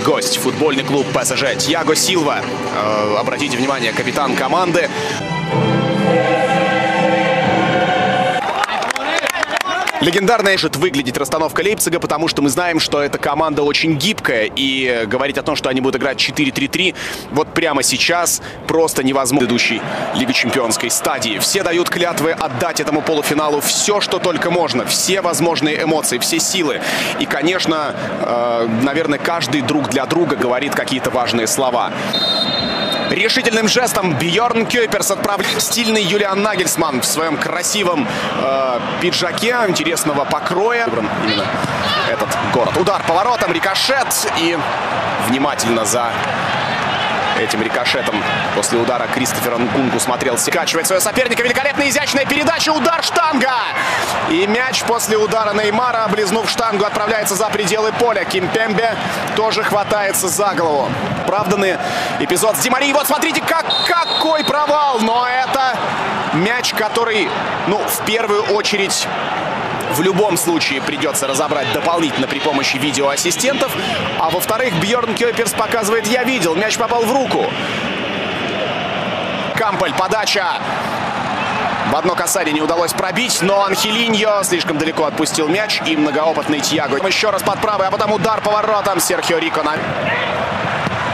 гость. Футбольный клуб ПСЖ Тьяго Силва. Э, обратите внимание, капитан команды. Легендарная может выглядеть расстановка Лейпцига, потому что мы знаем, что эта команда очень гибкая. И говорить о том, что они будут играть 4-3-3, вот прямо сейчас просто невозможно. Идущей Лига Чемпионской стадии. Все дают клятвы отдать этому полуфиналу все, что только можно. Все возможные эмоции, все силы. И, конечно, э, наверное, каждый друг для друга говорит какие-то важные слова. Решительным жестом Бьорн Кёйперс отправляет стильный Юлиан Нагельсман в своем красивом э, пиджаке интересного покроя. Именно этот город. Удар поворотом, рикошет и внимательно за этим рикошетом после удара Кристофер Нкунку смотрел, скачивает своего соперника. Великолепная изящная передача, удар штанга. И мяч после удара Неймара, облизнув штангу, отправляется за пределы поля. Кимпембе тоже хватается за голову. Оправданный эпизод с Димари. Вот смотрите, как, какой провал. Но это мяч, который, ну, в первую очередь в любом случае придется разобрать дополнительно при помощи видеоассистентов. А во-вторых, Бьорн Кёперс показывает «я видел». Мяч попал в руку. Камполь, подача. В одно касание не удалось пробить, но Анхелиньо слишком далеко отпустил мяч. И многоопытный Тьяго. Еще раз под правый, а потом удар поворотом. Серхио Рико на...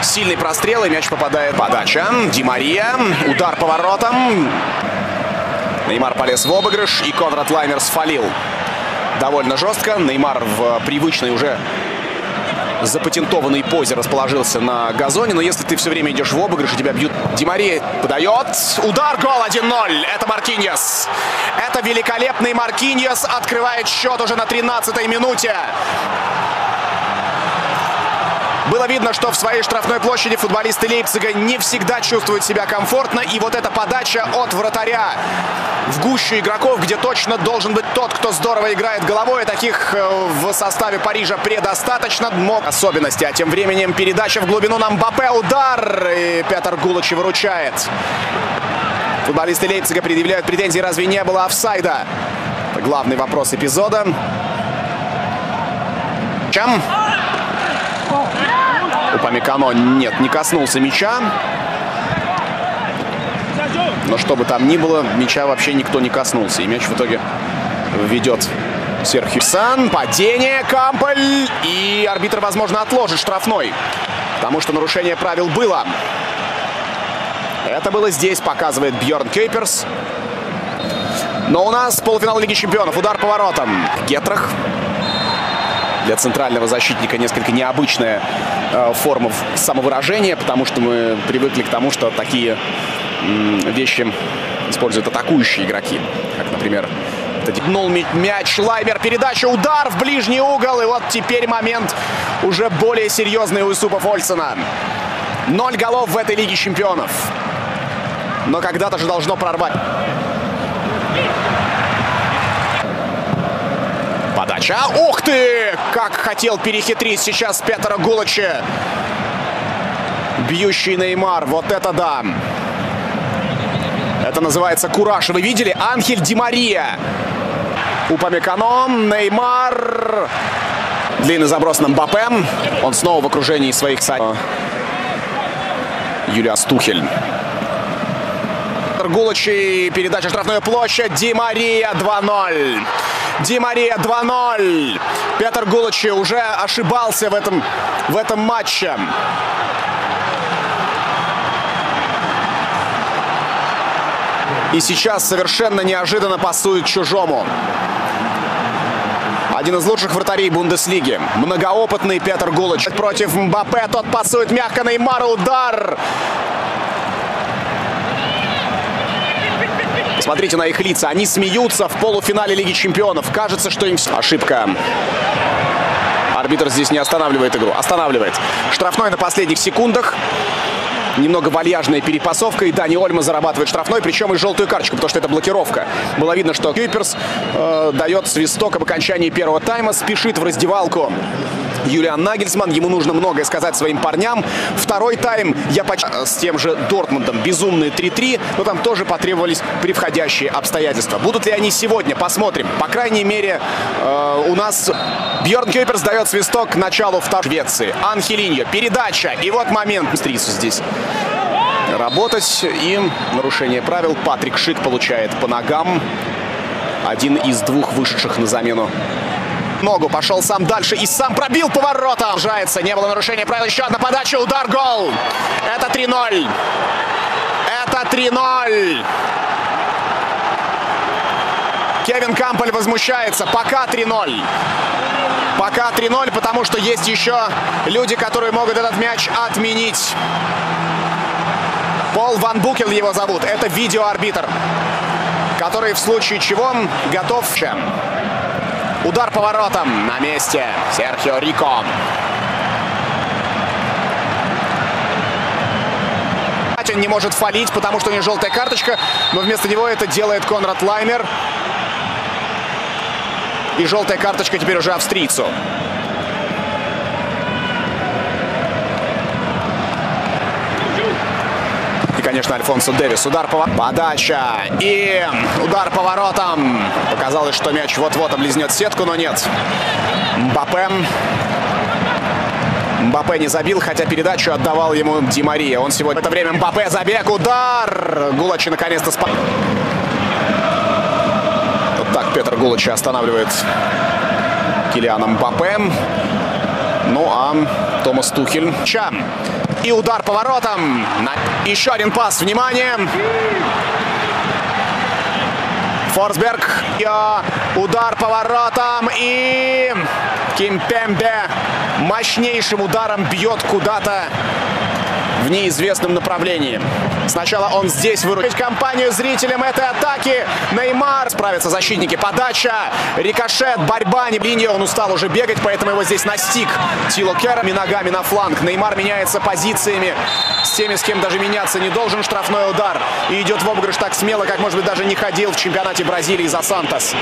Сильный прострел, и мяч попадает. Подача. Ди Мария. Удар поворотом. Неймар полез в обыгрыш, и Конрад Лаймер сфалил довольно жестко. Неймар в привычной уже запатентованной позе расположился на газоне. Но если ты все время идешь в обыгрыш, и тебя бьют... Димария подает. Удар, гол 1-0. Это Маркиньос. Это великолепный Маркиньос. Открывает счет уже на 13-й минуте. Было видно, что в своей штрафной площади футболисты Лейпцига не всегда чувствуют себя комфортно. И вот эта подача от вратаря в гущу игроков, где точно должен быть тот, кто здорово играет головой. Таких э, в составе Парижа предостаточно. Мог особенности. А тем временем передача в глубину на Мбаппе. Удар. И Петр Гулыч выручает. Футболисты Лейпцига предъявляют претензии. Разве не было офсайда? Это главный вопрос эпизода. Чем? Упамекано нет, не коснулся мяча. Но что бы там ни было, мяча вообще никто не коснулся. И мяч в итоге ведет Серхио Сан. Падение, Камполь. И арбитр, возможно, отложит штрафной. Потому что нарушение правил было. Это было здесь, показывает Бьорн Кейперс. Но у нас полуфинал Лиги Чемпионов. Удар поворотом. Гетрах для центрального защитника несколько необычная э, форма самовыражения, потому что мы привыкли к тому, что такие вещи используют атакующие игроки, как, например, Днул мяч, Лаймер, передача, удар в ближний угол. И вот теперь момент уже более серьезный у Исупа Фольсона. Ноль голов в этой Лиге Чемпионов. Но когда-то же должно прорвать. Подача. Ух ты! Как хотел перехитрить сейчас Петра Гулача. Бьющий Неймар. Вот это да. Это называется кураж. Вы видели? Анхель Ди Мария. Упамекано. Неймар. Длинный заброс на Мбаппе. Он снова в окружении своих садов. Юлиас Тухель. Гулачи. Передача штрафная площадь. Ди Мария 2-0. Ди Мария 2-0. Петр Гулачи уже ошибался в этом, в этом матче. И сейчас совершенно неожиданно пасует чужому. Один из лучших вратарей Бундеслиги. Многоопытный Петр Гулыч против Мбаппе. Тот пасует мягко Неймару. Удар. Смотрите на их лица. Они смеются в полуфинале Лиги Чемпионов. Кажется, что им... Ошибка. Арбитр здесь не останавливает игру. Останавливает. Штрафной на последних секундах. Немного вальяжная перепасовка. И Дани Ольма зарабатывает штрафной, причем и желтую карточку, потому что это блокировка. Было видно, что Кюперс э, дает свисток об окончании первого тайма. Спешит в раздевалку Юлиан Нагельсман. Ему нужно многое сказать своим парням. Второй тайм я почти с тем же Дортмундом. Безумные 3-3, но там тоже потребовались превходящие обстоятельства. Будут ли они сегодня? Посмотрим. По крайней мере, э, у нас Бьорн Кюперс дает свисток к началу второй Швеции. Анхелиньо, передача. И вот момент. Стрицу здесь работать. И нарушение правил. Патрик Шик получает по ногам. Один из двух вышедших на замену. Ногу пошел сам дальше и сам пробил поворотом. Жается, не было нарушения правил. Еще одна подача, удар, гол. Это 3-0. Это 3-0. Кевин Камполь возмущается. Пока 3-0. Пока 3-0, потому что есть еще люди, которые могут этот мяч отменить. Пол Ван Букел его зовут. Это видеоарбитр, который в случае чего готов... Удар поворотом на месте. Серхио Рико. Он не может фалить, потому что у него желтая карточка. Но вместо него это делает Конрад Лаймер. И желтая карточка теперь уже австрийцу. Конечно, Альфонсо Дэвис. Удар по подача и удар поворотом. Показалось, что мяч вот-вот облизнет сетку, но нет. Мбаппе. Мбаппе не забил, хотя передачу отдавал ему Ди Мария. Он сегодня в это время Мбаппе забег, удар. Гулачи наконец-то спас. Вот так Петр Гулачи останавливает Килиана Мбаппе. Ну а Томас Тухель. Чам. И удар поворотом. Еще один пас. Внимание. Форсберг. Удар поворотом. И Кимпембе мощнейшим ударом бьет куда-то в неизвестном направлении. Сначала он здесь выручит компанию зрителям этой атаки. Неймар. Справятся защитники. Подача. Рикошет. Борьба. Не линия. Он устал уже бегать, поэтому его здесь настиг. Тило Керами ногами на фланг. Неймар меняется позициями с теми, с кем даже меняться не должен. Штрафной удар. И идет в обыгрыш так смело, как, может быть, даже не ходил в чемпионате Бразилии за Сантос.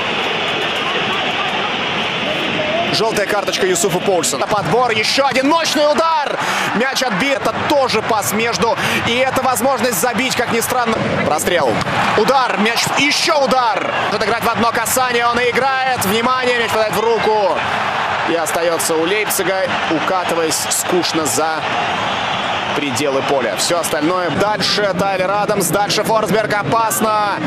Желтая карточка Юсуфа Поульсона. Подбор, еще один мощный удар. Мяч отбит. Это тоже пас между. И это возможность забить, как ни странно. Прострел. Удар. Мяч. Еще удар. Может играть в одно касание. Он и играет. Внимание. Мяч попадает в руку. И остается у Лейпцига, укатываясь скучно за пределы поля. Все остальное дальше Тайлер Адамс, дальше Форсберг опасно.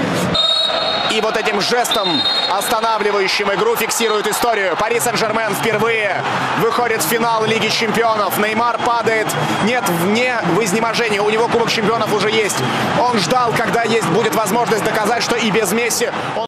И вот этим жестом, останавливающим игру, фиксирует историю. Пари Сен-Жермен впервые выходит в финал Лиги Чемпионов. Неймар падает. Нет, вне в изнеможении. У него Кубок Чемпионов уже есть. Он ждал, когда есть будет возможность доказать, что и без Месси он...